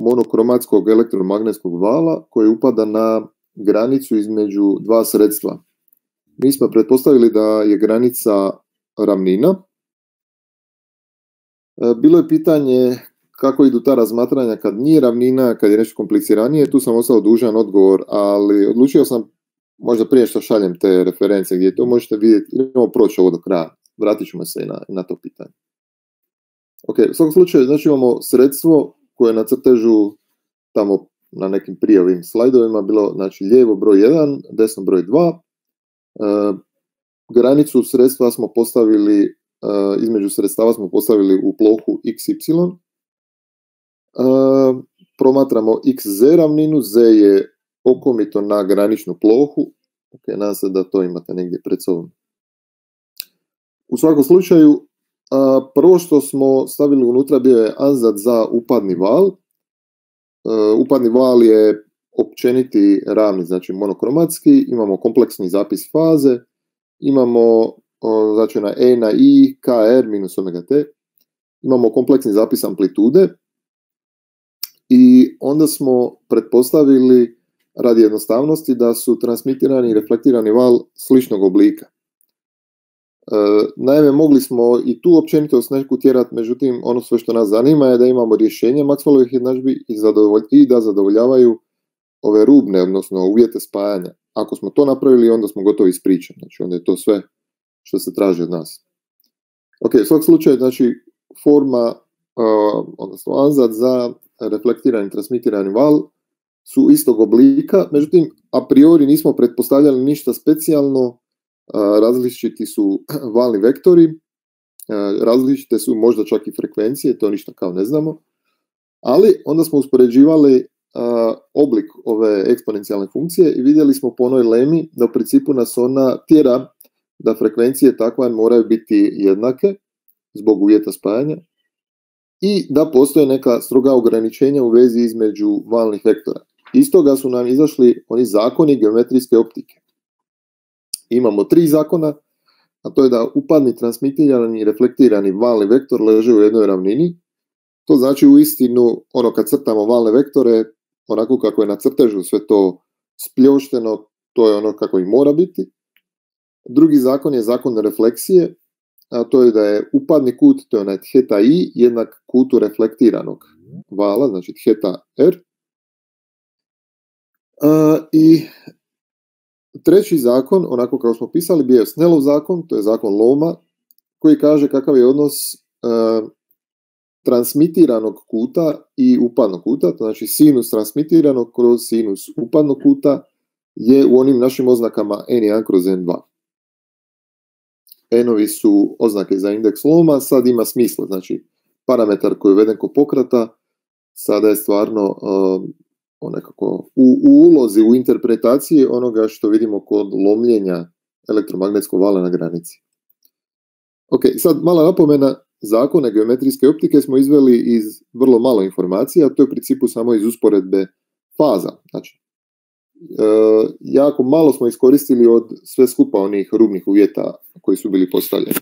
monokromatskog elektromagnetskog vala koji upada na granicu između dva sredstva. Mi smo pretpostavili da je granica ravnina. E, bilo je pitanje kako idu ta razmatranja kad nije ravnina, kad je nešto kompliciranije, tu sam ostao dužan odgovor, ali odlučio sam možda prije što šaljem te reference gdje to možete vidjeti, idemo proći ovo do kraja, vratit ćemo se i na, na to pitanje. Ok, u svakom slučaju, znači imamo sredstvo koje na crtežu tamo na nekim prijavim slajdovima bilo, znači lijevo broj 1, desno broj 2. E, granicu sredstva smo postavili, e, između sredstava smo postavili u plohu xy. E, promatramo xz ravninu, z je okomito na graničnu plohu. Ok, nadam se da to imate negdje pred sobom. U svakom slučaju, prvo što smo stavili unutra bio je anzad za upadni val. E, upadni val je općeniti ravni, znači monokromatski, imamo kompleksni zapis faze, imamo znači na E na I, KR minus omega T, imamo kompleksni zapis amplitude i onda smo pretpostavili radi jednostavnosti da su transmitirani i reflektirani val sličnog oblika. E, naime, mogli smo i tu općenitost neku tjerati, međutim, ono sve što nas zanima je da imamo rješenje Maxwellovih jednadžbi i, i da zadovoljavaju ove rubne, odnosno uvjete spajanja. Ako smo to napravili, onda smo gotovi s pričom. Znači, onda je to sve što se traži od nas. Ok, u svak slučaju, znači, forma, uh, odnosno anzad za reflektirani, transmitirani val su istog oblika, međutim, a priori nismo pretpostavljali ništa specijalno, različiti su valni vektori, različite su možda čak i frekvencije, to ništa kao ne znamo, ali onda smo uspoređivali oblik ove eksponencijalne funkcije i vidjeli smo po onoj lemi da u principu nas ona tjera da frekvencije takva moraju biti jednake zbog uvjeta spajanja i da postoje neka stroga ograničenja u vezi između valnih vektora. Iz toga su nam izašli oni zakoni geometrijske optike. Imamo tri zakona, a to je da upadni, transmitirani i reflektirani valni vektor leže u jednoj ravnini. To znači u istinu, ono kad crtamo valne vektore, onako kako je na crtežu sve to spljošteno, to je ono kako i mora biti. Drugi zakon je zakon refleksije, a to je da je upadni kut, to je onaj theta i, jednak kutu reflektiranog vala, znači theta r, i treći zakon, onako kao smo pisali, bio je Snellov zakon, to je zakon Loma, koji kaže kakav je odnos transmitiranog kuta i upadnog kuta, to znači sinus transmitiranog kroz sinus upadnog kuta je u onim našim oznakama n1 kroz n2. N-ovi su oznake za indeks loma, sad ima smisla, znači parametar koji je uveden kod pokrata, sada je stvarno nekako u, u ulozi, u interpretaciji onoga što vidimo kod lomljenja elektromagnetskog vala na granici. Ok, sad mala napomena, zakone geometrijske optike smo izveli iz vrlo malo informacija, to je u principu samo iz usporedbe faza. Znači, e, jako malo smo iskoristili od sve skupa onih rubnih uvjeta koji su bili postavljeni.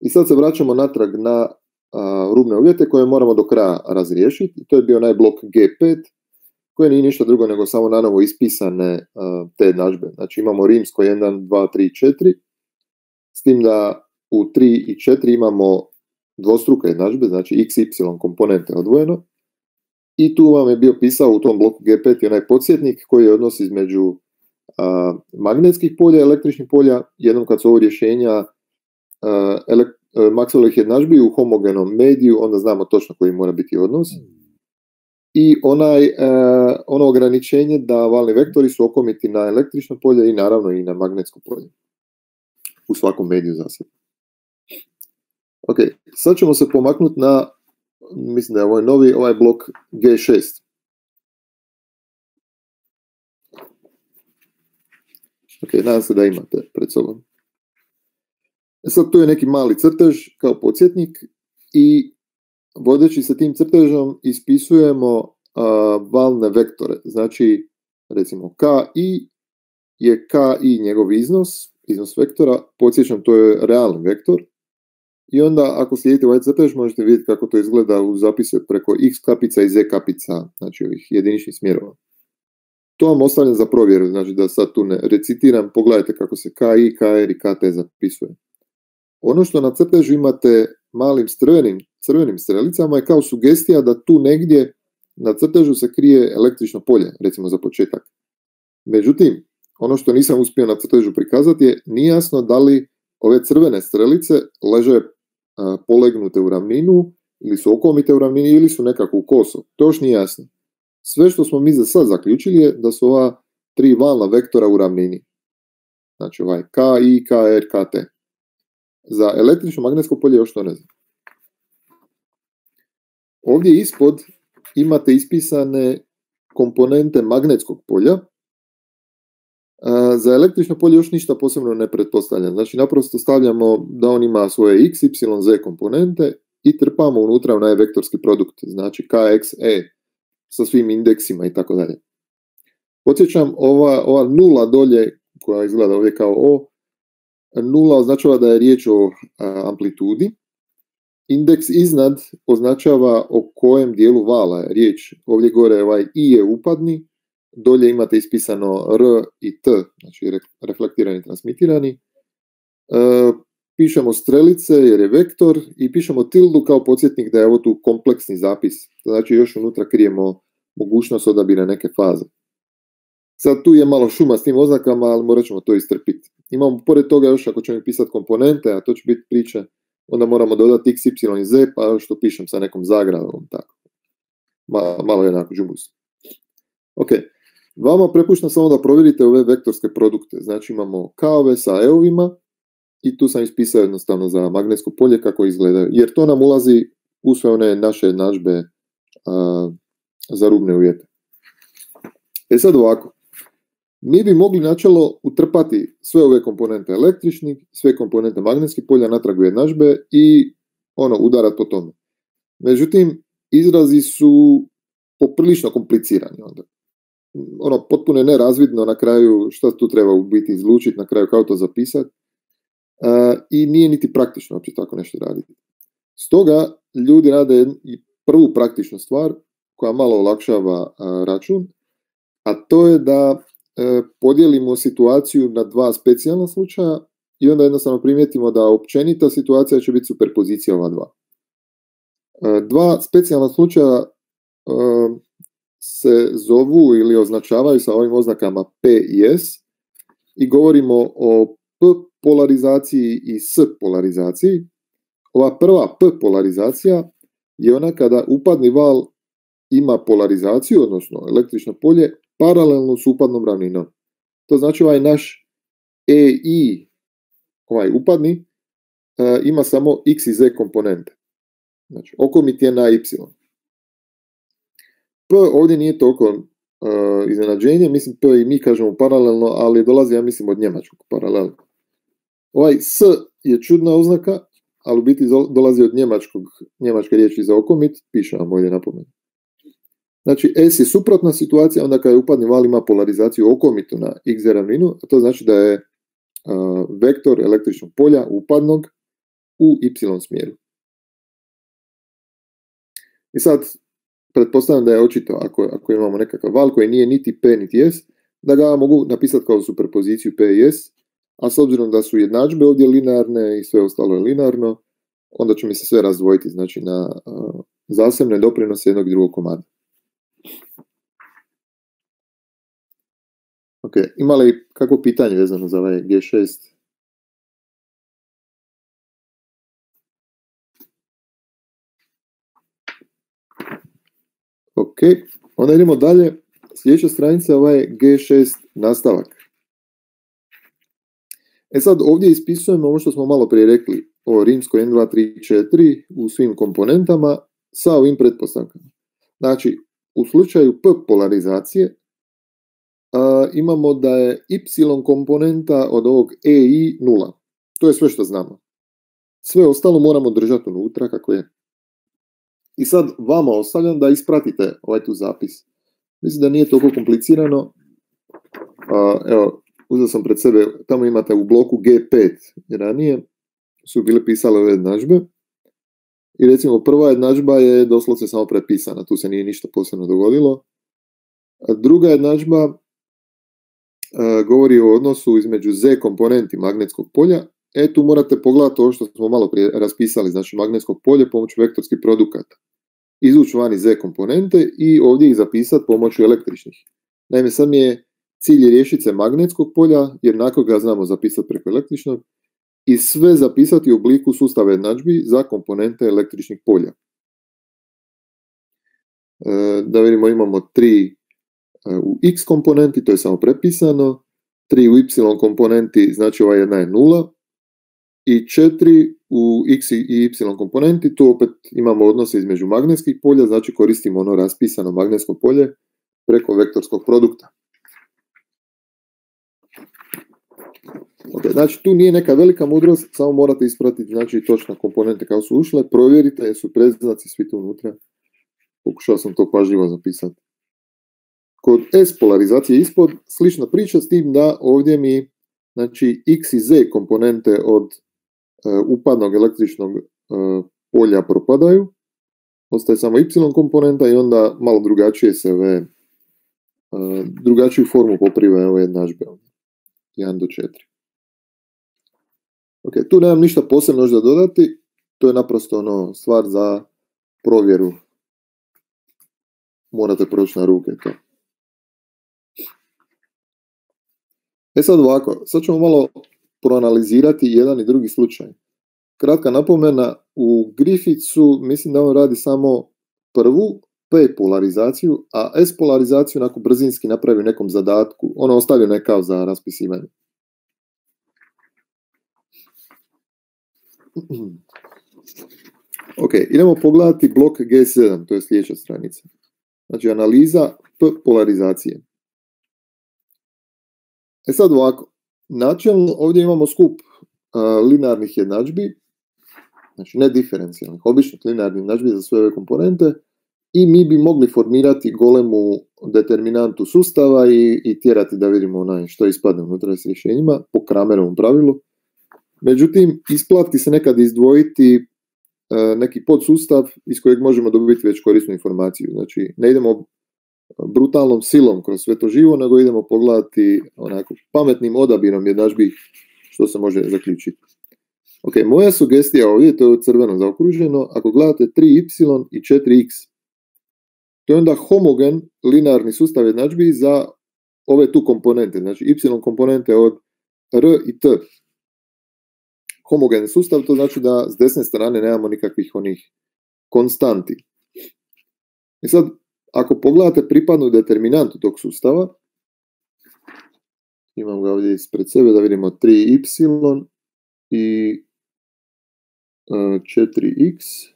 I sad se vraćamo natrag na rubne uvjete koje moramo do kraja razriješiti. To je bio onaj blok G5 koje nije ništa drugo nego samo nanovo ispisane te jednadžbe. Znači imamo rimsko 1, 2, 3, 4, s tim da u 3 i 4 imamo dvostruke jednadžbe, znači x, y komponente odvojeno. I tu vam je bio pisao u tom bloku G5 onaj podsjetnik koji je odnos između magnetskih polja i električnih polja, jednom kad su ovo rješenja Maxwellovih jednadžbi u homogenom mediju, onda znamo točno koji mora biti odnos i onaj, e, ono ograničenje da valni vektori su okomiti na električno polje i naravno i na magnetsko polje. U svakom mediju zasebno. Ok, sad ćemo se pomaknuti na, mislim da je ovaj novi, ovaj blok G6. Ok, nadam se da imate pred sobom. E sad tu je neki mali crtež kao podsjetnik i vodeći se tim crtežom ispisujemo valne vektore. Znači, recimo KI je KI njegov iznos, iznos vektora, podsjećam to je realni vektor, I onda ako slijedite ovaj crtež možete vidjeti kako to izgleda u zapise preko x kapica i z kapica, znači ovih jediničnih smjerova. To vam ostavljam za provjeru, znači da sad tu ne recitiram, pogledajte kako se KI, KR i KT zapisuje. Ono što na crtežu imate malim crvenim, crvenim strelicama je kao sugestija da tu negdje na crtežu se krije električno polje, recimo za početak. Međutim, ono što nisam uspio na crtežu prikazati je, nije jasno da li ove crvene strelice leže polegnute u ravninu, ili su okomite u ravnini, ili su nekako u kosu. To još nije jasno. Sve što smo mi za sad zaključili je da su ova tri valna vektora u ravnini. Znači ovaj K, I, K, R, K, T. Za električno magnetsko polje još to ne znam. Ovdje ispod imate ispisane komponente magnetskog polja. Za električno polje još ništa posebno ne pretpostavljam. Znači naprosto stavljamo da on ima svoje x, y, z komponente i trpamo unutra onaj vektorski produkt, znači kx, e, sa svim indeksima i tako dalje. Podsjećam, ova, ova nula dolje, koja izgleda ovdje kao O, nula označava da je riječ o amplitudi, indeks iznad označava o kojem dijelu vala je riječ. Ovdje gore ovaj I je upadni, dolje imate ispisano R i T, znači reflektirani, transmitirani. E, pišemo strelice jer je vektor i pišemo tildu kao podsjetnik da je ovo tu kompleksni zapis. Znači još unutra krijemo mogućnost odabira neke faze. Sad tu je malo šuma s tim oznakama, ali morat ćemo to istrpiti. Imamo pored toga još ako ćemo pisati komponente, a to će biti priče, onda moramo dodati x, y i z, pa što pišem sa nekom zagradom, tako. malo je onako džumus. Ok, vama prepuštam samo da provjerite ove vektorske produkte. Znači imamo k sa e-ovima, i tu sam ispisao jednostavno za magnetsko polje kako izgleda, jer to nam ulazi u sve one naše nažbe za rubne uvjete. E sad ovako, mi bi mogli načelo utrpati sve ove komponente električnih, sve komponente magnetskih polja natrag u jednadžbe i ono, udarat po tome. Međutim, izrazi su poprilično komplicirani onda. Ono, potpuno je nerazvidno na kraju šta tu treba u biti izlučiti, na kraju kao to zapisati i nije niti praktično uopće tako nešto raditi. Stoga ljudi rade prvu praktičnu stvar koja malo olakšava račun, a to je da e, podijelimo situaciju na dva specijalna slučaja i onda jednostavno primijetimo da općenita situacija će biti superpozicija ova dva. E, dva specijalna slučaja e, se zovu ili označavaju sa ovim oznakama P i S i govorimo o P polarizaciji i S polarizaciji. Ova prva P polarizacija je ona kada upadni val ima polarizaciju, odnosno električno polje, paralelno s upadnom ravninom. To znači ovaj naš EI, ovaj upadni, e, ima samo x i z komponente. Znači, okomit je na y. P ovdje nije toliko uh, iznenađenje, mislim P i mi kažemo paralelno, ali dolazi, ja mislim, od njemačkog paralelno. Ovaj S je čudna oznaka, ali u biti dolazi od njemačke riječi za okomit, piše vam ovdje napomenu. Znači S je suprotna situacija, onda kada upadni val ima polarizaciju okomitu na x ravninu, a to znači da je vektor električnog polja upadnog u y smjeru. I sad, pretpostavljam da je očito, ako, ako imamo nekakav val koji nije niti P niti S, da ga mogu napisati kao superpoziciju P i S, a s obzirom da su jednadžbe ovdje linearne i sve ostalo je linearno, onda će mi se sve razdvojiti znači na zasebne doprinose jednog i drugog komada. Ok, ima li kakvo pitanje vezano za ovaj G6? Ok, onda idemo dalje. Sljedeća stranica ovaj G6 nastavak. E sad ovdje ispisujemo ovo što smo malo prije rekli o rimskoj N2, 3, 4 u svim komponentama sa ovim pretpostavkama. Znači, u slučaju P polarizacije imamo da je y komponenta od ovog EI nula. To je sve što znamo. Sve ostalo moramo držati unutra kako je. I sad vama ostavljam da ispratite ovaj tu zapis. Mislim da nije toliko komplicirano. evo, uzeo sam pred sebe, tamo imate u bloku G5 ranije, su bile pisale ove jednadžbe. I recimo prva jednadžba je doslovce samo prepisana, tu se nije ništa posebno dogodilo. druga jednadžba govori o odnosu između Z komponenti magnetskog polja. E tu morate pogledati ovo što smo malo prije raspisali, znači magnetsko polje pomoću vektorskih produkata. Izvući vani Z komponente i ovdje ih zapisati pomoću električnih. Naime, sad mi je cilj riješiti se magnetskog polja, jer nakon ga znamo zapisati preko električnog, i sve zapisati u obliku sustava jednadžbi za komponente električnih polja. E, da vidimo, imamo tri e, u x komponenti, to je samo prepisano, tri u y komponenti, znači ova jedna je nula, i četiri u x i y komponenti, tu opet imamo odnose između magnetskih polja, znači koristimo ono raspisano magnetsko polje preko vektorskog produkta. Okay, znači tu nije neka velika mudrost, samo morate ispratiti znači, točno komponente kao su ušle, provjerite jesu predznaci svi tu unutra. Pokušao sam to pažljivo zapisati. Kod S polarizacije ispod, slična priča s tim da ovdje mi znači, X i Z komponente od uh, upadnog električnog uh, polja propadaju, ostaje samo Y komponenta i onda malo drugačije se ove, uh, drugačiju formu poprive ove jednadžbe. 1 do 4. Ok, tu nemam ništa posebno da dodati, to je naprosto ono stvar za provjeru. Morate proći na ruke to. E sad ovako, sad ćemo malo proanalizirati jedan i drugi slučaj. Kratka napomena, u Griffithu mislim da on radi samo prvu P polarizaciju, a S polarizaciju onako brzinski napravi nekom zadatku, ono ostavio nekao za raspisivanje. Ok, idemo pogledati blok G7, to je sljedeća stranica. Znači analiza P polarizacije. E sad ovako, načelno ovdje imamo skup linearnih jednadžbi, znači ne diferencijalnih, običnih linearnih jednadžbi za sve ove komponente i mi bi mogli formirati golemu determinantu sustava i, i tjerati da vidimo onaj što ispadne unutra s rješenjima po Kramerovom pravilu. Međutim, isplati se nekad izdvojiti e, neki podsustav iz kojeg možemo dobiti već korisnu informaciju. Znači, ne idemo brutalnom silom kroz sve to živo, nego idemo pogledati onako pametnim odabirom jednadžbi što se može zaključiti. Ok, moja sugestija ovdje, to je crveno zaokruženo, ako gledate 3y i 4x, to je onda homogen linearni sustav jednadžbi za ove tu komponente, znači y komponente od r i t homogen sustav, to znači da s desne strane nemamo nikakvih onih konstanti. I sad, ako pogledate pripadnu determinantu tog sustava, imam ga ovdje ispred sebe da vidimo 3y i 4x. E,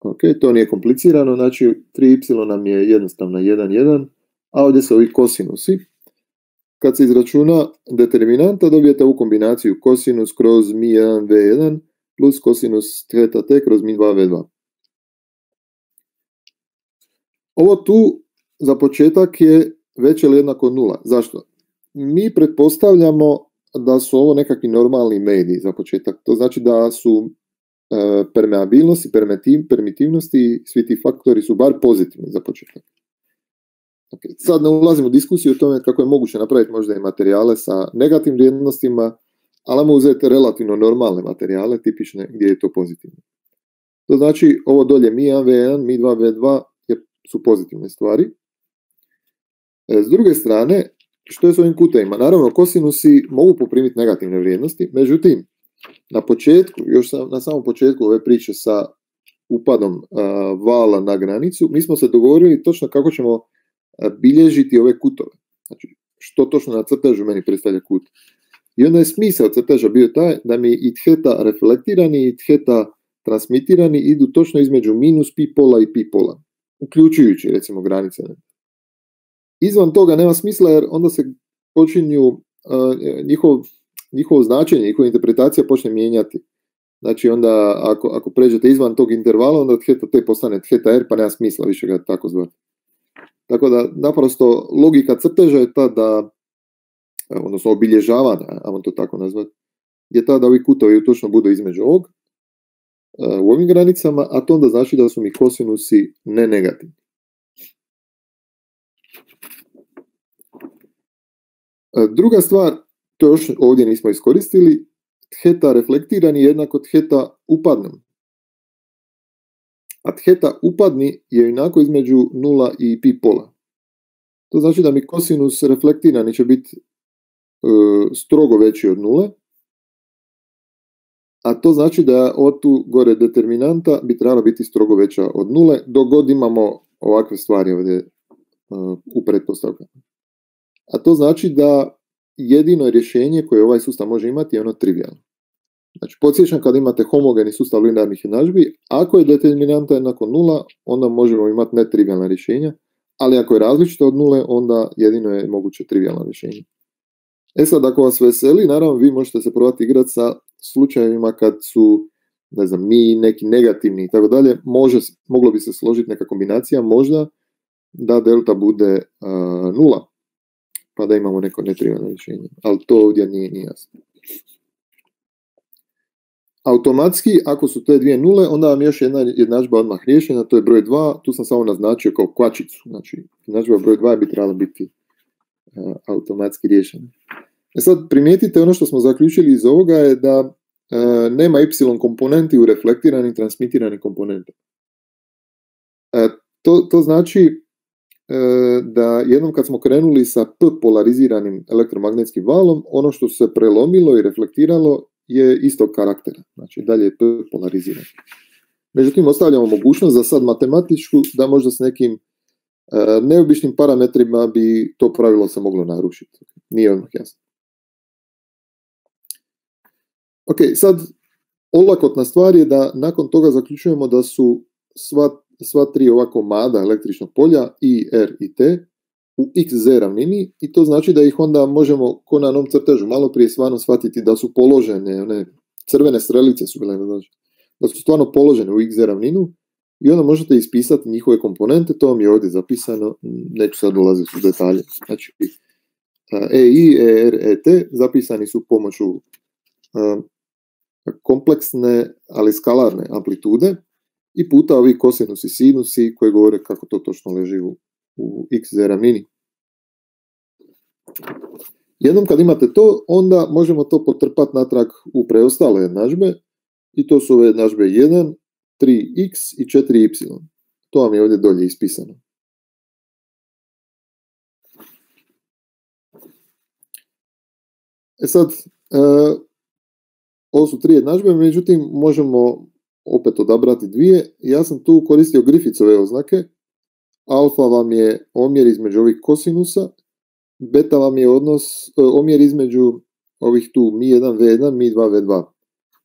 ok, to nije komplicirano, znači 3y nam je jednostavno 1, 1, a ovdje su ovi kosinusi. Kad se izračuna determinanta, dobijete u kombinaciju kosinus kroz mi 1 v1 plus kosinus theta t kroz mi 2 v2. Ovo tu za početak je veće ili jednako nula. Zašto? Mi pretpostavljamo da su ovo nekakvi normalni mediji za početak. To znači da su e, permeabilnost i i svi ti faktori su bar pozitivni za početak. Okay. Sad ne ulazimo u diskusiju o tome kako je moguće napraviti možda i materijale sa negativnim vrijednostima, ali ajmo uzeti relativno normalne materijale, tipične, gdje je to pozitivno. To znači, ovo dolje mi 1 V1, mi 2 V2 su pozitivne stvari. E, s druge strane, što je s ovim kutejima? Naravno, kosinusi mogu poprimiti negativne vrijednosti, međutim, na početku, još na samom početku ove priče sa upadom vala na granicu, mi smo se dogovorili točno kako ćemo bilježiti ove kutove. Znači, što točno na crtežu meni predstavlja kut. I onda je smisao crteža bio taj da mi i theta reflektirani i theta transmitirani idu točno između minus pi pola i pi pola, uključujući recimo granice. Izvan toga nema smisla jer onda se počinju uh, njihov, njihovo značenje, njihova interpretacija počne mijenjati. Znači onda ako, ako pređete izvan tog intervala onda theta t postane theta r pa nema smisla više ga tako zvati. Tako da, naprosto, logika crteža je ta da, odnosno obilježavanja, ajmo to tako nazvati, je ta da ovi kutovi točno budu između ovog, u ovim granicama, a to onda znači da su mi kosinusi ne negativni. E, druga stvar, to još ovdje nismo iskoristili, theta reflektirani je jednako theta upadnom. A theta upadni je jednako između 0 i pi pola. To znači da mi kosinus reflektirani će biti e, strogo veći od a to znači da od tu gore determinanta bi trebala biti strogo veća od nule, dok god imamo ovakve stvari ovdje e, u pretpostavkama. A to znači da jedino rješenje koje ovaj sustav može imati je ono trivialno. Znači, podsjećam kad imate homogeni sustav linearnih jednadžbi, ako je determinanta jednako nula, onda možemo imati netrivialna rješenja, ali ako je različito od nule, onda jedino je moguće trivialno rješenje. E sad, ako vas veseli, naravno vi možete se probati igrati sa slučajevima kad su ne znam, mi neki negativni i tako dalje, može, moglo bi se složiti neka kombinacija, možda da delta bude nula, pa da imamo neko netrivialno rješenje. Ali to ovdje nije, nije jasno. Automatski, ako su te dvije nule, onda vam još jedna jednadžba odmah riješena, to je broj 2, tu sam samo naznačio kao kvačicu, znači jednadžba broj 2 bi trebala biti uh, automatski riješena. E sad, primijetite ono što smo zaključili iz ovoga je da uh, nema y komponenti u reflektiranim transmitiranim komponentima. Uh, to, to znači da jednom kad smo krenuli sa P polariziranim elektromagnetskim valom, ono što se prelomilo i reflektiralo je istog karaktera, znači dalje je P polariziran. Međutim, ostavljamo mogućnost za sad matematičku da možda s nekim e, neobičnim parametrima bi to pravilo se moglo narušiti. Nije odmah jasno. Ok, sad olakotna stvar je da nakon toga zaključujemo da su sva, sva tri ova komada električnog polja, I, R i T, u xz ravnini i to znači da ih onda možemo ko na onom crtežu malo prije stvarno shvatiti da su položene, one crvene strelice su bile znači, da su stvarno položene u x ravninu i onda možete ispisati njihove komponente, to vam je ovdje zapisano, neću sad ulaziti u detalje. Znači, EI, ER, ET zapisani su pomoću kompleksne, ali skalarne amplitude i puta ovi kosinusi, sinusi koji govore kako to točno leži u u x ravnini. Jednom kad imate to, onda možemo to potrpati natrag u preostale jednadžbe i to su ove jednadžbe 1, 3x i 4y. To vam je ovdje dolje ispisano. E sad, e, ovo su tri jednadžbe, međutim možemo opet odabrati dvije. Ja sam tu koristio Griffithove oznake, alfa vam je omjer između ovih kosinusa, beta vam je odnos, e, omjer između ovih tu mi1, v1, mi2, v2.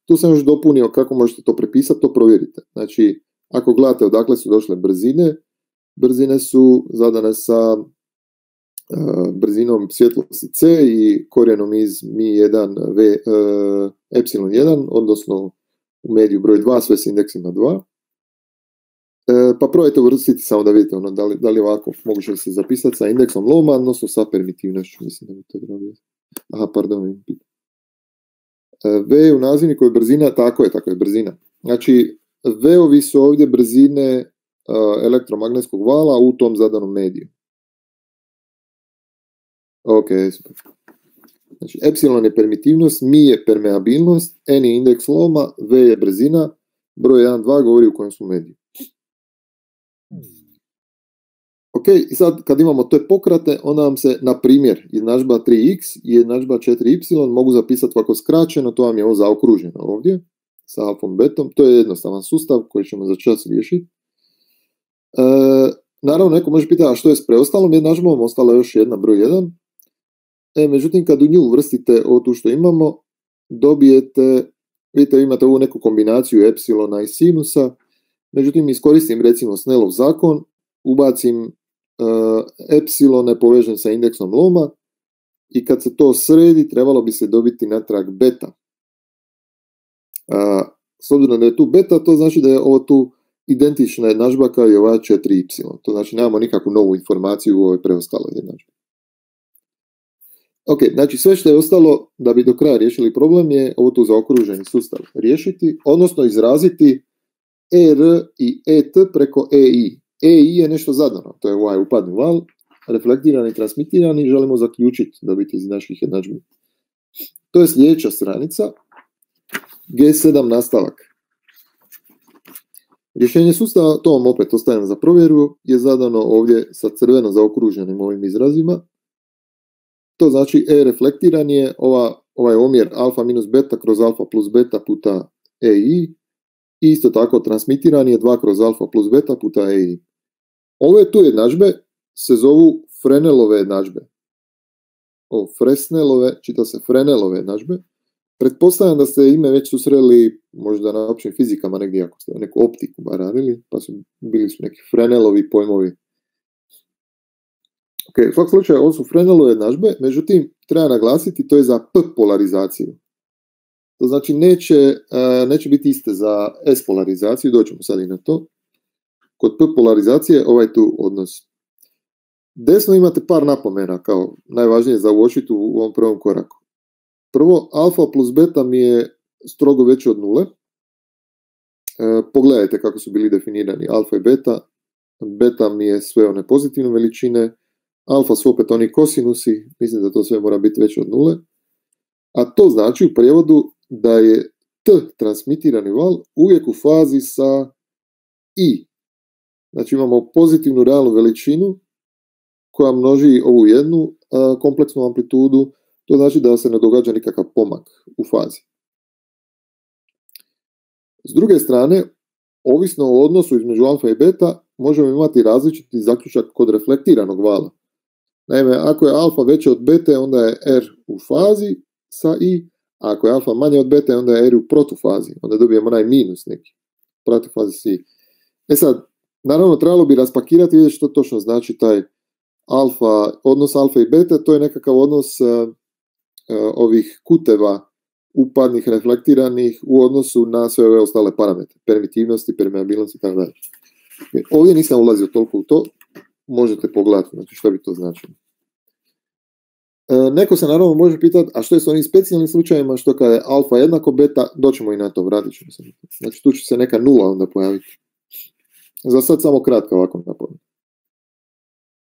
Tu sam još dopunio kako možete to prepisati, to provjerite. Znači, ako gledate odakle su došle brzine, brzine su zadane sa brzinom svjetlosti c i korijenom iz mi1, v, uh, epsilon 1, odnosno u mediju broj 2, sve s indeksima 2. E, pa probajte uvrstiti samo da vidite ono, da, li, da li ovako moguće se zapisati sa indeksom loma, odnosno sa permitivnošću, mislim da bi to bilo Aha, pardon, e, V u nazivniku je brzina, tako je, tako je, brzina. Znači, V-ovi su ovdje brzine elektromagnetskog vala u tom zadanom mediju. Ok, super. Znači, epsilon je permitivnost, mi je permeabilnost, n je indeks loma, V je brzina, broj 1, 2 govori u kojem smo mediju. Ok, i sad kad imamo te pokrate, onda vam se, na primjer, jednadžba 3x i jednadžba 4y mogu zapisati ovako skraćeno, to vam je ovo zaokruženo ovdje, sa alfom betom, to je jednostavan sustav koji ćemo za čas riješiti. E, naravno, neko može pitati, a što je s preostalom jednadžbom, ostala je još jedna broj 1. E, međutim, kad u nju uvrstite ovo tu što imamo, dobijete, vidite, imate ovu neku kombinaciju epsilona i sinusa, međutim, iskoristim recimo Snellov zakon, ubacim uh, epsilone povežem sa indeksom loma i kad se to sredi trebalo bi se dobiti natrag beta. S obzirom da je tu beta, to znači da je ovo tu identična jednadžba kao i ova 4y. To znači nemamo nikakvu novu informaciju u ovoj preostaloj jednadžbi. Ok, znači sve što je ostalo da bi do kraja riješili problem je ovo tu zaokruženi sustav riješiti, odnosno izraziti ER i ET preko EI. EI je nešto zadano, to je ovaj upadni val, reflektirani, transmitirani, želimo zaključiti, dobiti iz naših jednadžbi. To je sljedeća stranica, G7 nastavak. Rješenje sustava, to vam opet ostavljam za provjeru, je zadano ovdje sa crveno zaokruženim ovim izrazima. To znači E reflektiran je ova, ovaj omjer alfa minus beta kroz alfa plus beta puta EI. I isto tako transmitiran je 2 kroz alfa plus beta puta EI. Ove tu jednadžbe se zovu Frenelove jednadžbe. O, Fresnelove, čita se Frenelove jednadžbe. Pretpostavljam da ste ime već susreli možda na općim fizikama negdje ako ste neku optiku bar radili, pa su bili su neki Frenelovi pojmovi. Ok, u svakom slučaju ovo su Frenelove jednadžbe, međutim treba naglasiti to je za P polarizaciju. To znači neće, e, neće biti iste za S polarizaciju, doćemo sad i na to. Kod P polarizacije ovaj tu odnos. Desno imate par napomena kao najvažnije za uočiti u ovom prvom koraku. Prvo, alfa plus beta mi je strogo veći od nule. E, pogledajte kako su bili definirani alfa i beta. Beta mi je sve one pozitivne veličine, alfa su opet oni kosinusi, mislim da to sve mora biti veće od nule. A to znači u prijevodu da je t transmitirani val uvijek u fazi sa i. Znači imamo pozitivnu realnu veličinu koja množi ovu jednu kompleksnu amplitudu, to znači da se ne događa nikakav pomak u fazi. S druge strane, ovisno o odnosu između alfa i beta, možemo imati različiti zaključak kod reflektiranog vala. Naime, ako je alfa veće od beta, onda je R u fazi sa i, a ako je alfa manje od beta, onda je R u protufazi. Onda dobijemo onaj minus neki. Protufazi si. E sad, naravno, trebalo bi raspakirati i vidjeti što točno znači taj alfa, odnos alfa i beta, to je nekakav odnos uh, ovih kuteva upadnih, reflektiranih u odnosu na sve ove ostale parametre, permitivnosti, permeabilnosti i tako dalje. Ovdje nisam ulazio toliko u to, možete pogledati znači što bi to značilo. E, neko se naravno može pitati, a što je s onim specijalnim slučajevima, što kada je alfa jednako beta, doćemo i na to, vratit ćemo se. Znači tu će se neka nula onda pojaviti. Za sad samo kratko ovako napomenuti.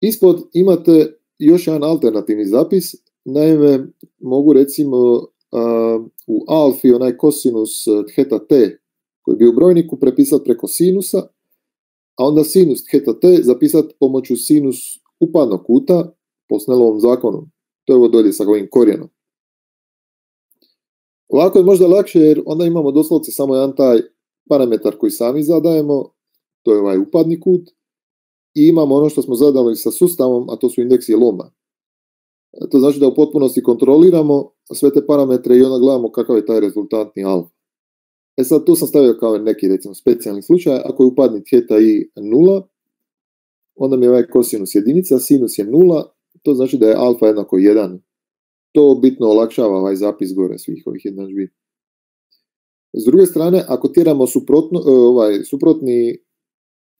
Ispod imate još jedan alternativni zapis, naime mogu recimo u alfi onaj kosinus theta t koji bi u brojniku prepisati preko sinusa, a onda sinus theta t zapisati pomoću sinus upadnog kuta po Snelovom zakonu. To je ovo dolje sa ovim korijenom. Ovako je možda lakše jer onda imamo doslovce samo jedan taj parametar koji sami zadajemo, to je ovaj upadni kut, i imamo ono što smo zadali sa sustavom, a to su indeksi loma. To znači da u potpunosti kontroliramo sve te parametre i onda gledamo kakav je taj rezultatni alfa. E sad tu sam stavio kao neki recimo specijalni slučaj, ako je upadni theta i nula, onda mi je ovaj kosinus jedinica, sinus je nula, to znači da je alfa jednako 1. To bitno olakšava ovaj zapis gore svih ovih jednadžbi. S druge strane, ako tjeramo suprotno, e, ovaj, suprotni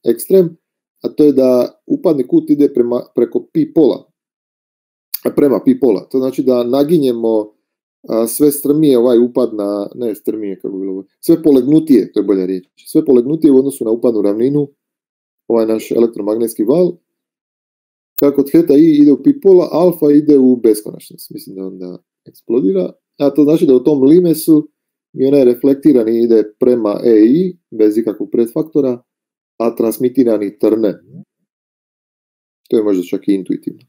ekstrem, a to je da upadni kut ide prema, preko pi pola, prema pi pola. To znači da naginjemo sve strmije ovaj upad na, ne strmije kako bilo, sve polegnutije, to je bolja riječ, sve polegnutije u odnosu na upadnu ravninu, ovaj naš elektromagnetski val, kako theta i ide u pi pola, alfa ide u beskonačnost, mislim da onda eksplodira, a to znači da u tom limesu mi onaj reflektirani ide prema EI, bez ikakvog predfaktora, a transmitirani trne. To je možda čak i intuitivno.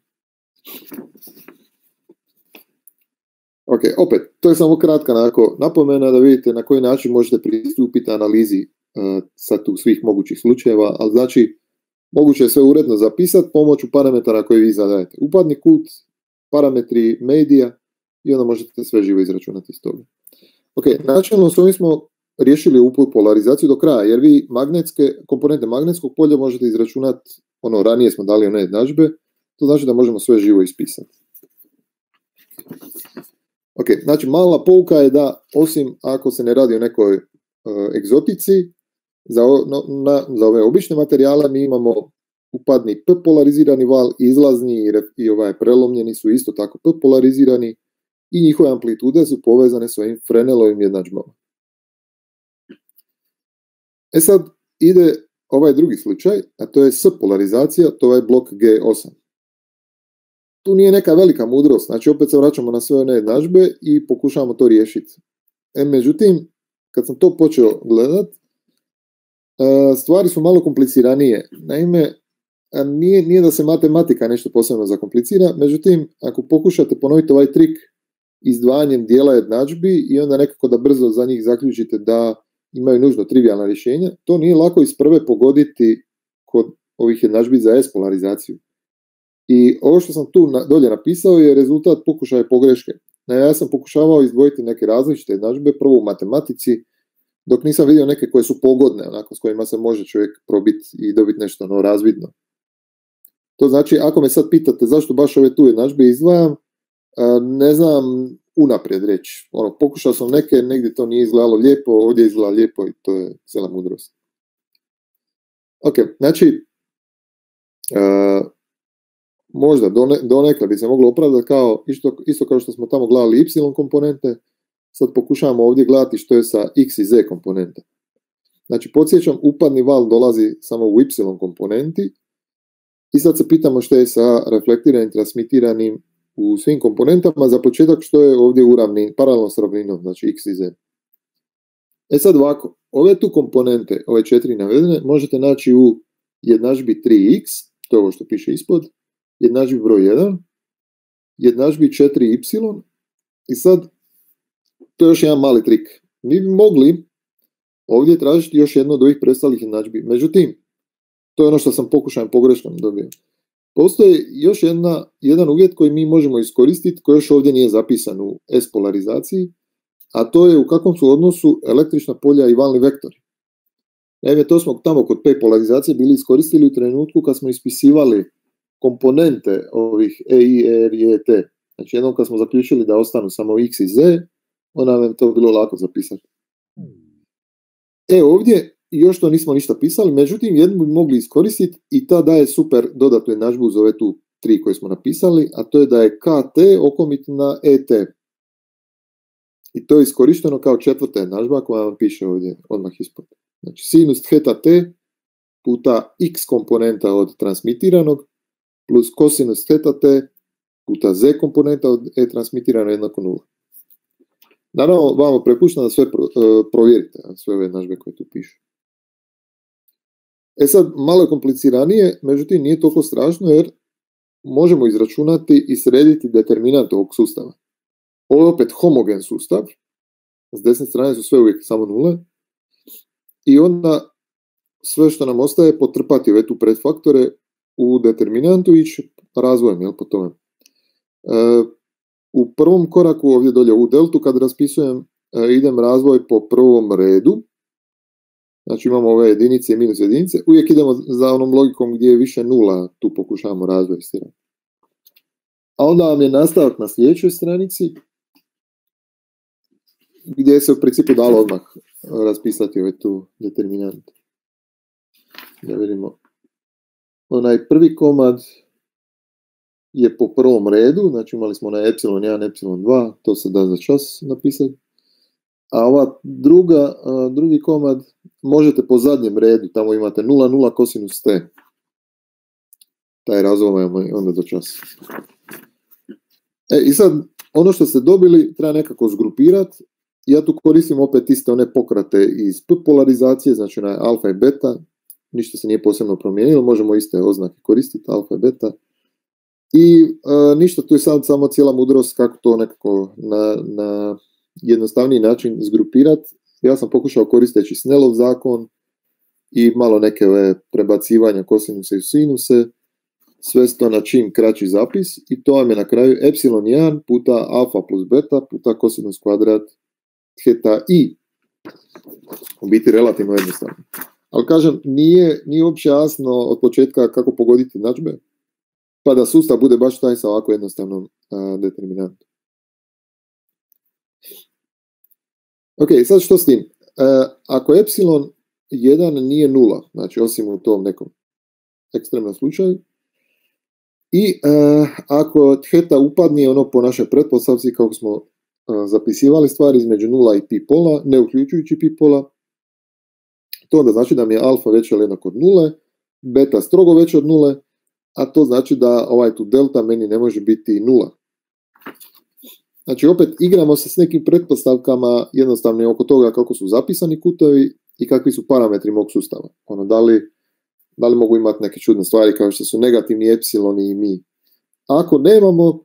Ok, opet, to je samo kratka onako, napomena da vidite na koji način možete pristupiti analizi uh, sa tu svih mogućih slučajeva, ali znači moguće je sve uredno zapisati pomoću parametara koje vi zadajete. Upadni kut, parametri medija i onda možete sve živo izračunati iz toga. Ok, načelno s ovim smo riješili uput polarizaciju do kraja, jer vi magnetske, komponente magnetskog polja možete izračunati, ono, ranije smo dali one jednadžbe, to znači da možemo sve živo ispisati. Ok, znači mala pouka je da, osim ako se ne radi o nekoj uh, egzotici, za, no, na, za ove obične materijale mi imamo upadni P polarizirani val, izlazni i, i ovaj prelomljeni su isto tako P polarizirani i njihove amplitude su povezane s ovim Frenelovim jednadžbama. E sad ide ovaj drugi slučaj, a to je S polarizacija, to je blok G8. Tu nije neka velika mudrost, znači opet se vraćamo na sve one jednadžbe i pokušavamo to riješiti. E, međutim, kad sam to počeo gledat, e, stvari su malo kompliciranije. Naime, nije, nije da se matematika nešto posebno zakomplicira, međutim, ako pokušate ponoviti ovaj trik izdvajanjem dijela jednadžbi i onda nekako da brzo za njih zaključite da imaju nužno trivialna rješenja, to nije lako iz prve pogoditi kod ovih jednadžbi za S. I ovo što sam tu dolje napisao je rezultat pokušaja pogreške. Ja sam pokušavao izdvojiti neke različite jednadžbe, prvo u matematici, dok nisam vidio neke koje su pogodne, onako s kojima se može čovjek probiti i dobiti nešto no, razvidno. To znači, ako me sad pitate zašto baš ove tu jednadžbe izdvajam, ne znam unaprijed reći. Ono, pokušao sam neke, negdje to nije izgledalo lijepo, ovdje izgleda lijepo i to je cijela mudrost. Ok, znači, možda donekle bi se moglo opravdati kao, isto, isto kao što smo tamo gledali y komponente, sad pokušavamo ovdje gledati što je sa x i z komponente. Znači, podsjećam, upadni val dolazi samo u y komponenti i sad se pitamo što je sa reflektiranim, transmitiranim u svim komponentama. Za početak što je ovdje uravni, paralelno s ravninom, znači x i z. E sad ovako, ove tu komponente, ove četiri navedene, možete naći u jednadžbi 3x, to je ovo što piše ispod, jednadžbi broj 1, jednadžbi 4y i sad to je još jedan mali trik. Mi bi mogli ovdje tražiti još jedno od ovih prestalih jednadžbi. Međutim, to je ono što sam pokušajem pogrešnom dobio. Postoji još jedna, jedan uvjet koji mi možemo iskoristiti, koji još ovdje nije zapisan u S polarizaciji, a to je u kakvom su odnosu električna polja i valni vektori. Naime, to smo tamo kod P polarizacije bili iskoristili u trenutku kad smo ispisivali komponente ovih E, I, E, R i E, T. Znači jednom kad smo zaključili da ostanu samo X i Z, onda nam to bilo lako zapisati. E ovdje još to nismo ništa pisali, međutim jednu bi mogli iskoristiti i ta daje super dodatnu jednadžbu uz ove tu tri koje smo napisali, a to je da je KT okomit na ET. I to je iskorišteno kao četvrta jednadžba koja vam piše ovdje odmah ispod. Znači sinus theta t puta x komponenta od transmitiranog plus kosinus theta t puta z komponenta od e transmitirano jednako nula. Naravno, vama prepuštam da sve e, provjerite, sve ove jednadžbe koje tu pišu. E sad, malo je kompliciranije, međutim nije toliko strašno jer možemo izračunati i srediti determinant ovog sustava. Ovo je opet homogen sustav, s desne strane su sve uvijek samo nule, i onda sve što nam ostaje potrpati ove tu predfaktore u determinantu ići razvojem, jel, po tome. E, u prvom koraku ovdje dolje u deltu kad raspisujem e, idem razvoj po prvom redu, Znači imamo ove jedinice i minus jedinice. Uvijek idemo za onom logikom gdje je više nula, tu pokušavamo razvoj A onda vam je nastavak na sljedećoj stranici, gdje se u principu dalo odmah raspisati ovaj tu determinant. Da vidimo. Onaj prvi komad je po prvom redu, znači imali smo onaj epsilon 1, epsilon 2, to se da za čas napisati. A ova druga, drugi komad možete po zadnjem redu, tamo imate 0,0 kosinus t. Taj razvojamo onda do časa. E, I sad, ono što ste dobili treba nekako zgrupirati. Ja tu koristim opet iste one pokrate iz polarizacije, znači na alfa i beta. Ništa se nije posebno promijenilo, možemo iste oznake koristiti, alfa i beta. I ništa, tu je sad samo cijela mudrost kako to nekako na, na jednostavniji način zgrupirati. Ja sam pokušao koristeći Snellov zakon i malo neke prebacivanja kosinuse i sinuse, sve to na čim kraći zapis i to vam je na kraju epsilon 1 puta alfa plus beta puta kosinus kvadrat theta i. U biti relativno jednostavno. Ali kažem, nije, nije uopće jasno od početka kako pogoditi načbe, pa da sustav bude baš taj sa ovako jednostavnom determinantom. Ok, sad što s tim? E, ako epsilon 1 nije nula, znači osim u tom nekom ekstremnom slučaju. I ako theta upadne ono po našoj pretpostavci kako smo zapisivali stvari između 0 i pi pola, ne uključujući pi pola, to onda znači da mi je alfa veća ili jednako od nule, beta strogo veća od nule, a to znači da ovaj tu delta meni ne može biti nula. Znači opet igramo se s nekim pretpostavkama jednostavno oko toga kako su zapisani kutovi i kakvi su parametri mog sustava. Ono, da li, da li mogu imati neke čudne stvari kao što su negativni epsiloni i mi. ako nemamo,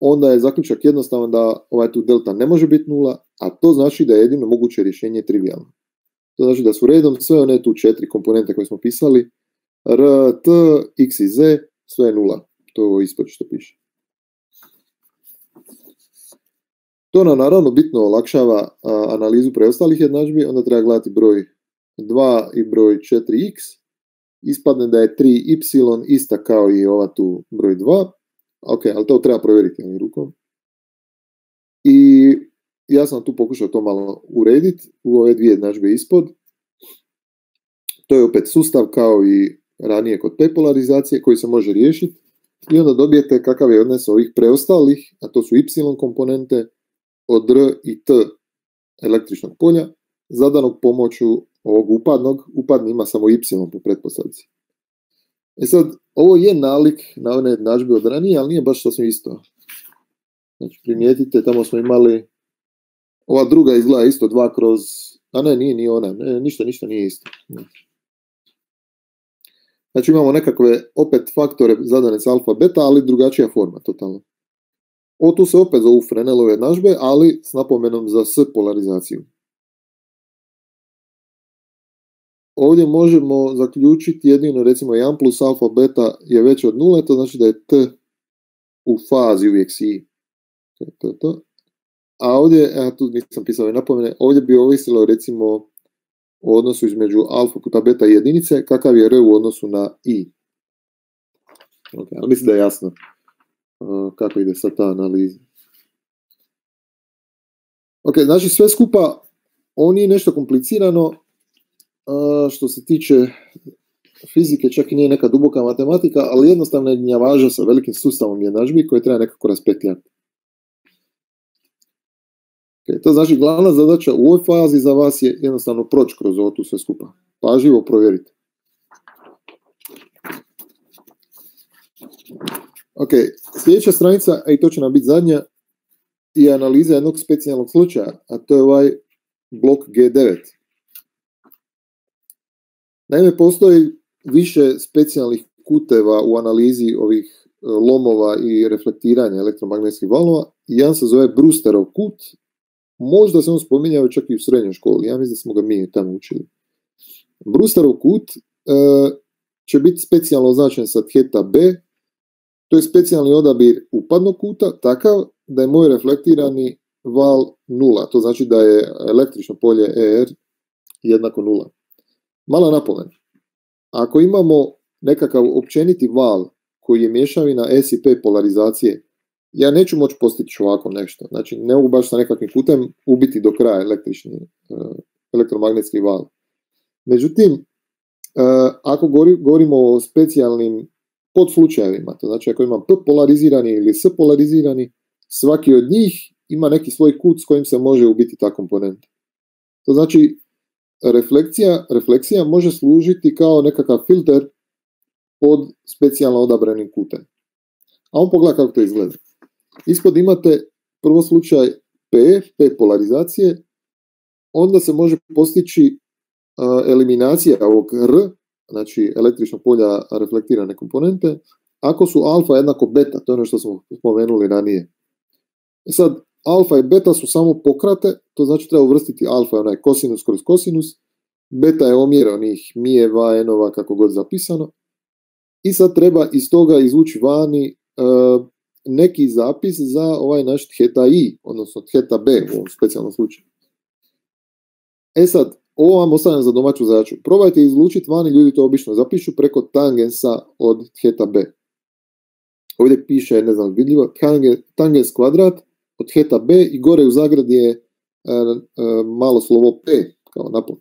onda je zaključak jednostavan da ovaj tu delta ne može biti nula, a to znači da je jedino moguće rješenje trivialno. To znači da su redom sve one tu četiri komponente koje smo pisali, r, t, x i z, sve je nula. To je ispod što piše. To nam naravno bitno olakšava analizu preostalih jednadžbi, onda treba gledati broj 2 i broj 4x. Ispadne da je 3y ista kao i ova tu broj 2. Ok, ali to treba provjeriti rukom. I ja sam tu pokušao to malo urediti u ove dvije jednadžbe ispod. To je opet sustav kao i ranije kod te polarizacije koji se može riješiti i onda dobijete kakav je odnos ovih preostalih, a to su y komponente od r i t električnog polja, zadanog pomoću ovog upadnog, upadni ima samo y po pretpostavci. E sad, ovo je nalik na one jednadžbe od ranije, ali nije baš sasvim isto. Znači, primijetite, tamo smo imali, ova druga izgleda isto, dva kroz, a ne, nije ni ona, ne, ništa, ništa nije isto. Znači imamo nekakve opet faktore zadane s alfa beta, ali drugačija forma totalno. O tu se opet zovu Fresnelove jednadžbe, ali s napomenom za S polarizaciju. Ovdje možemo zaključiti jedino recimo 1 plus alfa beta je veće od nule, to znači da je t u fazi uvijek si. To. A ovdje, ja tu nisam pisao napomene, ovdje bi ovisilo recimo o odnosu između alfa puta beta jedinice, kakav je r u odnosu na i. Ok, ali mislim da je jasno kako ide sad ta analiza. Ok, znači sve skupa, ovo nije nešto komplicirano, što se tiče fizike, čak i nije neka duboka matematika, ali jednostavno je gnjavaža sa velikim sustavom jednadžbi koje treba nekako raspetljati. Okay, to znači glavna zadaća u ovoj fazi za vas je jednostavno proći kroz ovo tu sve skupa. Pažljivo provjeriti. Ok, sljedeća stranica, a i to će nam biti zadnja, je analiza jednog specijalnog slučaja, a to je ovaj blok G9. Naime, postoji više specijalnih kuteva u analizi ovih e, lomova i reflektiranja elektromagnetskih valova. Jedan se zove Brewsterov kut, možda se on spominjao čak i u srednjoj školi, ja mislim da smo ga mi tamo učili. Brewsterov kut e, će biti specijalno označen sa theta B, to je specijalni odabir upadnog kuta, takav da je moj reflektirani val nula, to znači da je električno polje ER jednako nula. Mala napomena. Ako imamo nekakav općeniti val koji je mješavina S i P polarizacije, ja neću moći postići ovako nešto. Znači, ne mogu baš sa nekakvim putem ubiti do kraja električni, e, elektromagnetski val. Međutim, e, ako govorimo o specijalnim pod slučajevima, to znači ako imam P polarizirani ili S polarizirani, svaki od njih ima neki svoj kut s kojim se može ubiti ta komponenta. To znači, refleksija, refleksija može služiti kao nekakav filter pod specijalno odabranim kutem. A on pogleda kako to izgleda. Ispod imate prvo slučaj P, P polarizacije, onda se može postići eliminacija ovog R znači električnog polja reflektirane komponente, ako su alfa jednako beta, to je ono što smo spomenuli ranije. E sad, alfa i beta su samo pokrate, to znači treba uvrstiti alfa je onaj kosinus kroz kosinus, beta je omjer onih mijeva, enova, kako god zapisano. I sad treba iz toga izvući vani e, neki zapis za ovaj naš theta i, odnosno theta b u ovom specijalnom slučaju. E sad, ovo vam ostavljam za domaću zadaću. Probajte izlučiti vani, ljudi to obično zapišu preko tangensa od theta b. Ovdje piše, ne znam, vidljivo, tangens kvadrat od theta b i gore u zagradi je e, e, malo slovo p, kao napod.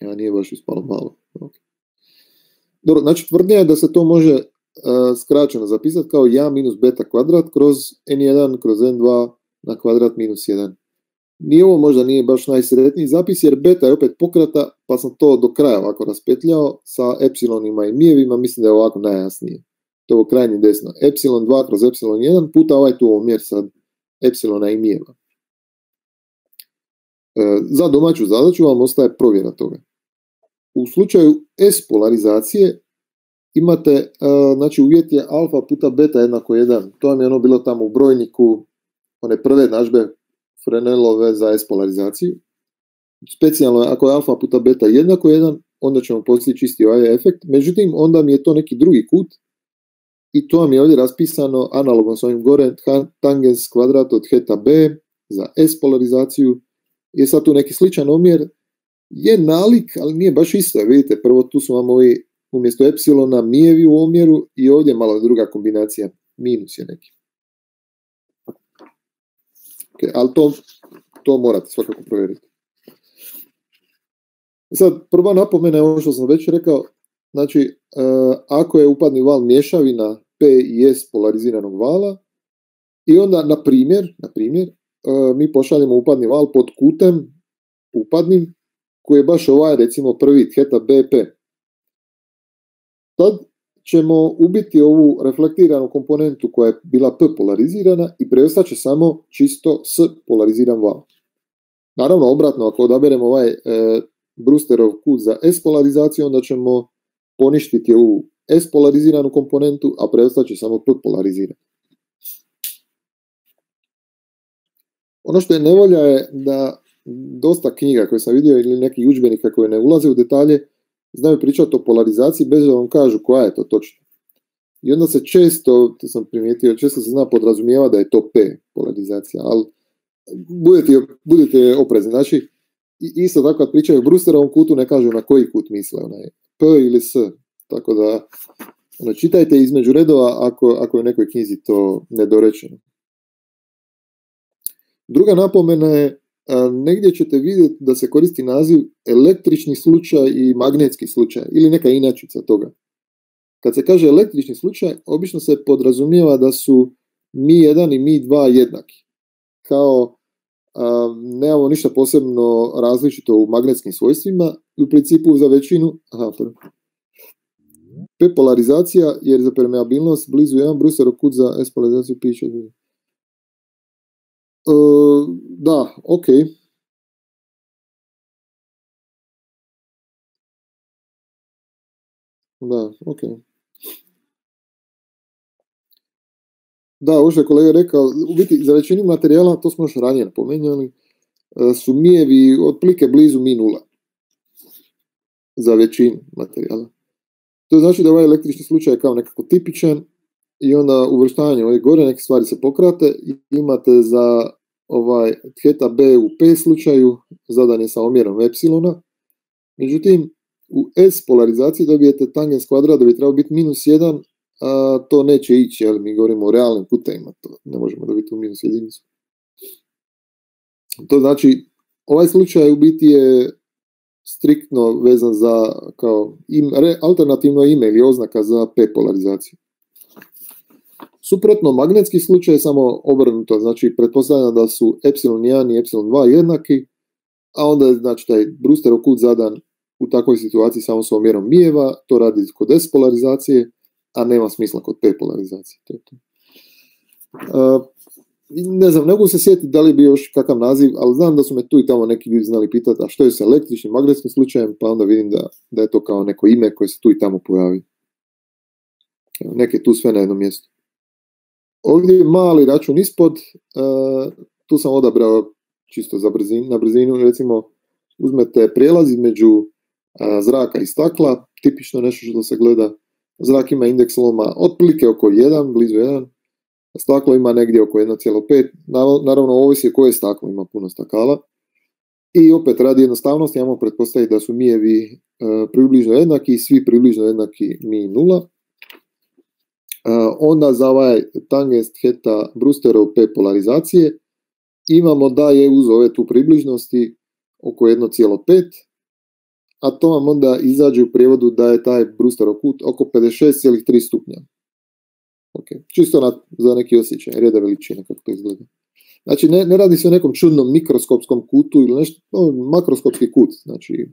Ja, nije baš ispalo malo. Dobro, znači tvrdnja je da se to može skraćeno zapisati kao 1 minus beta kvadrat kroz n1 kroz n2 na kvadrat minus 1. Ni ovo možda nije baš najsretniji zapis jer beta je opet pokrata pa sam to do kraja ovako raspetljao sa epsilonima i mijevima, mislim da je ovako najjasnije. To je krajnje desno. Epsilon 2 kroz epsilon 1 puta ovaj tu omjer sad epsilona i mijeva. E, za domaću zadaću vam ostaje provjera toga. U slučaju S polarizacije imate, e, znači uvjet je alfa puta beta jednako 1. To vam je ono bilo tamo u brojniku, one prve nažbe Fresnelove za S polarizaciju. Specijalno ako je alfa puta beta jednako 1, onda ćemo postići čisti ovaj efekt. Međutim, onda mi je to neki drugi kut i to vam je ovdje raspisano analogno s ovim gore tangens kvadrat od heta b za S polarizaciju. Je sad tu neki sličan omjer, je nalik, ali nije baš isto. Vidite, prvo tu su vam ovi umjesto epsilona mijevi u omjeru i ovdje malo druga kombinacija, minus je neki. Okay, ali to, to morate svakako provjeriti. E sad, prva napomena je ovo što sam već rekao, znači, e, ako je upadni val mješavina P i S polariziranog vala, i onda, na primjer, na primjer e, mi pošaljemo upadni val pod kutem upadnim, koji je baš ovaj, recimo, prvi theta BP, tad ćemo ubiti ovu reflektiranu komponentu koja je bila P polarizirana i preostat će samo čisto S polariziran val. Naravno, obratno, ako odaberemo ovaj e, Brewsterov kut za S polarizaciju, onda ćemo poništiti ovu S polariziranu komponentu, a preostat će samo P polarizirana. Ono što je nevolja je da dosta knjiga koje sam vidio ili nekih udžbenika koje ne ulaze u detalje, znaju pričati o polarizaciji bez da vam kažu koja je to točno. I onda se često, to sam primijetio, često se zna podrazumijeva da je to P polarizacija, ali budete, budete oprezni. Znači, isto tako kad pričaju o Brusterovom kutu, ne kažu na koji kut misle, onaj P ili S. Tako da, ono, čitajte između redova ako, ako je u nekoj knjizi to nedorečeno. Druga napomena je negdje ćete vidjeti da se koristi naziv električni slučaj i magnetski slučaj ili neka inačica toga. Kad se kaže električni slučaj, obično se podrazumijeva da su mi 1 i mi 2 jednaki. Kao nemamo ništa posebno različito u magnetskim svojstvima i u principu za većinu, aha, jer za permeabilnost blizu 1 Bruserov kut za S polarizaciju piše da, ok. Da, ok. Da, ovo što je kolega rekao, u biti za većinu materijala, to smo još ranije napomenjali, e, su mijevi otplike blizu mi nula. Za većinu materijala. To znači da ovaj električni slučaj je kao nekako tipičan i onda uvrštavanje ove gore neke stvari se pokrate i imate za ovaj theta b u p slučaju zadan je sa omjerom epsilona. Međutim, u s polarizaciji dobijete tangens kvadrat da bi trebao biti minus 1, a to neće ići, jer mi govorimo o realnim putevima, to ne možemo dobiti u minus jedinicu. To znači, ovaj slučaj u biti je striktno vezan za kao im, alternativno ime ili oznaka za p polarizaciju. Suprotno, magnetski slučaj je samo obrnuto, znači pretpostavljam da su epsilon 1 i epsilon 2 jednaki, a onda je znači, taj Brewsterov kut zadan u takvoj situaciji samo s omjerom mijeva, to radi kod S polarizacije, a nema smisla kod polarizacije. To je to. Uh, ne znam, ne mogu se sjetiti da li bi još kakav naziv, ali znam da su me tu i tamo neki ljudi znali pitati, a što je s električnim, magnetskim slučajem, pa onda vidim da, da je to kao neko ime koje se tu i tamo pojavi. Neke tu sve na jednom mjestu. Ovdje je mali račun ispod, e, tu sam odabrao čisto za brzinu, na brzinu, recimo uzmete prijelaz između e, zraka i stakla, tipično nešto što se gleda, zrak ima indeks loma otprilike oko 1, blizu 1, staklo ima negdje oko 1,5, naravno ovisi koje staklo, ima puno stakala. I opet radi jednostavnosti, imamo pretpostaviti da su mijevi e, približno jednaki svi približno jednaki mi nula. E, onda za ovaj tangest heta Brewsterov P polarizacije imamo da je uz ove tu približnosti oko 1,5, a to vam onda izađe u prijevodu da je taj Brewsterov kut oko 56,3 stupnja. Ok, čisto na, za neki osjećaj, reda veličine kako to izgleda. Znači, ne, ne radi se o nekom čudnom mikroskopskom kutu ili nešto, no, makroskopski kut, znači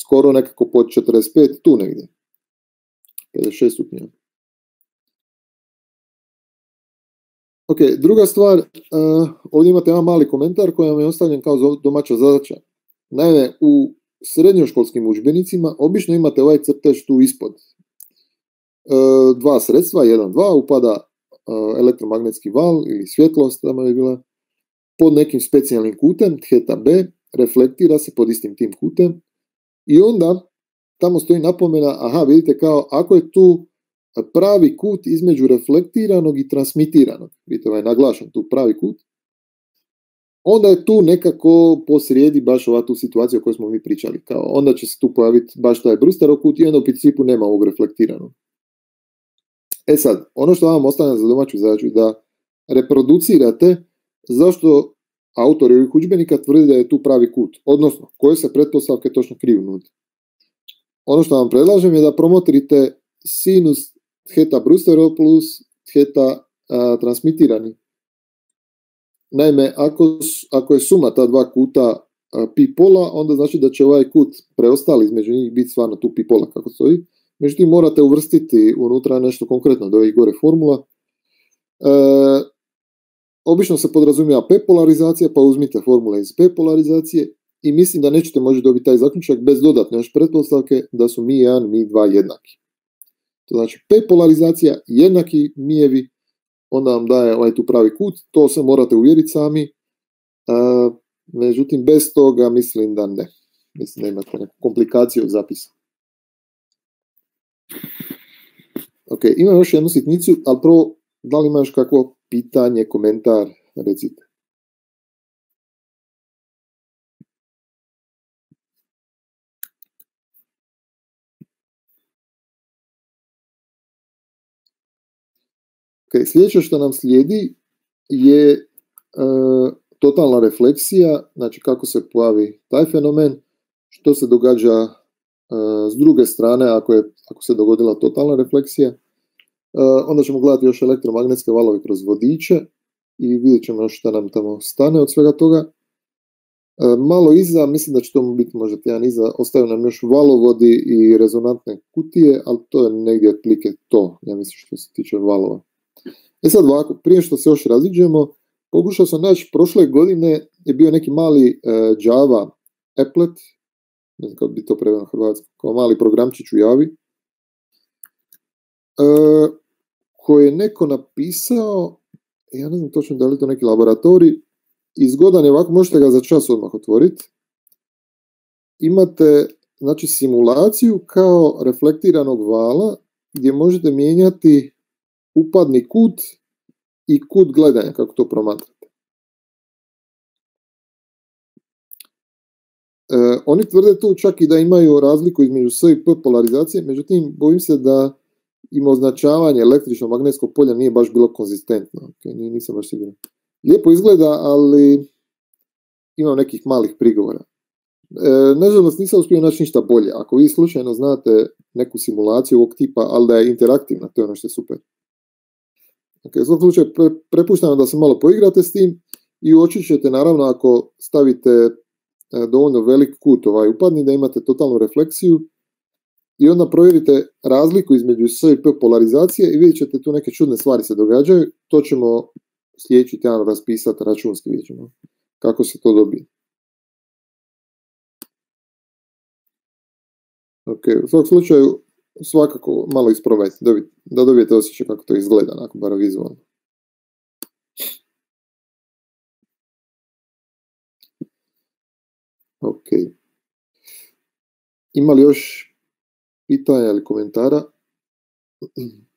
skoro nekako pod 45, tu negdje. 56 stupnja. Ok, druga stvar, uh, ovdje imate jedan mali komentar koji vam je ostavljen kao domaća zadaća. Naime, u srednjoškolskim udžbenicima obično imate ovaj crtež tu ispod. Uh, dva sredstva, jedan, dva, upada uh, elektromagnetski val ili svjetlost, tamo je bila, pod nekim specijalnim kutem, theta b, reflektira se pod istim tim kutem i onda tamo stoji napomena, aha, vidite kao, ako je tu pravi kut između reflektiranog i transmitiranog, vidite ovaj naglašen tu pravi kut, onda je tu nekako posrijedi baš ova tu situaciju o kojoj smo mi pričali. Kao, onda će se tu pojaviti baš taj Brewsterov kut i onda u principu nema ovog reflektiranog. E sad, ono što vam ostane za domaću zadaću da reproducirate zašto autori ovih udžbenika tvrdi da je tu pravi kut, odnosno koje se pretpostavke točno kriju nude. Ono što vam predlažem je da promotrite sinus theta Brewsterov plus theta transmitirani. Naime, ako, ako je suma ta dva kuta pi pola, onda znači da će ovaj kut preostali između njih biti stvarno tu pi pola kako stoji. Međutim, morate uvrstiti unutra nešto konkretno do ovih gore formula. E, obično se podrazumijeva p polarizacija, pa uzmite formule iz p polarizacije i mislim da nećete moći dobiti taj zaključak bez dodatne još pretpostavke da su mi 1, mi 2 jednaki. To znači p polarizacija jednaki mijevi, onda vam daje ovaj tu pravi kut, to se morate uvjeriti sami, međutim bez toga mislim da ne. Mislim da imate neku komplikaciju od zapisa. Ok, imam još jednu sitnicu, ali prvo, da li imaš kakvo pitanje, komentar, recite. Okay, sljedeće što nam slijedi je e, totalna refleksija, znači kako se pojavi taj fenomen, što se događa e, s druge strane ako, je, ako se dogodila totalna refleksija. E, onda ćemo gledati još elektromagnetske valove kroz vodiče i vidjet ćemo što nam tamo stane od svega toga. Malo iza, mislim da će to biti možda tjedan iza, ostaju nam još valovodi i rezonantne kutije, ali to je negdje otplike to, ja mislim što se tiče valova. E sad ovako, prije što se još raziđemo, pokušao sam naći, prošle godine je bio neki mali uh, Java applet, ne znam kako bi to preveo na hrvatsko, kao mali programčić u javi, uh, koji je neko napisao, ja ne znam točno da li to neki laboratorij, i zgodan je ovako, možete ga za čas odmah otvoriti. Imate znači, simulaciju kao reflektiranog vala gdje možete mijenjati upadni kut i kut gledanja, kako to promatrate. E, oni tvrde tu čak i da imaju razliku između S i P polarizacije, međutim, bojim se da im označavanje električno magnetskog polja nije baš bilo konzistentno. Okay, nisam baš siguran. Lijepo izgleda, ali imam nekih malih prigovora. E, nažalost, nisam uspio naći ništa bolje. Ako vi slučajno znate neku simulaciju ovog tipa, ali da je interaktivna, to je ono što je super. Okay, u svakom slučaju prepuštam da se malo poigrate s tim i uočit ćete naravno ako stavite e, dovoljno velik kut ovaj upadni da imate totalnu refleksiju i onda provjerite razliku između S i P polarizacije i vidjet ćete tu neke čudne stvari se događaju. To ćemo sljedeći tjedan raspisati računski vidjet kako se to dobije. Ok, u svakom slučaju svakako malo isprobajte, da dobijete osjećaj kako to izgleda, onako bar vizualno. Ok. Ima li još pitanja ili komentara?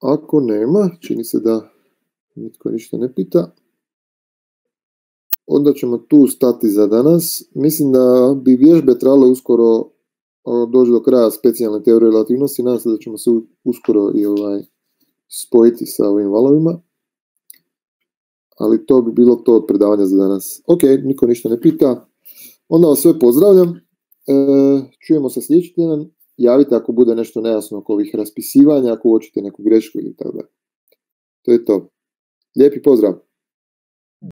Ako nema, čini se da nitko ništa ne pita, onda ćemo tu stati za danas. Mislim da bi vježbe trebale uskoro doći do kraja specijalne teorije relativnosti. Nadam se da ćemo se uskoro i ovaj spojiti sa ovim valovima. Ali to bi bilo to od predavanja za danas. Ok, niko ništa ne pita. Onda vas sve pozdravljam. E, čujemo se sljedeći tjedan. Javite ako bude nešto nejasno oko ovih raspisivanja, ako uočite neku grešku ili tako da. To je to. Lijepi pozdrav!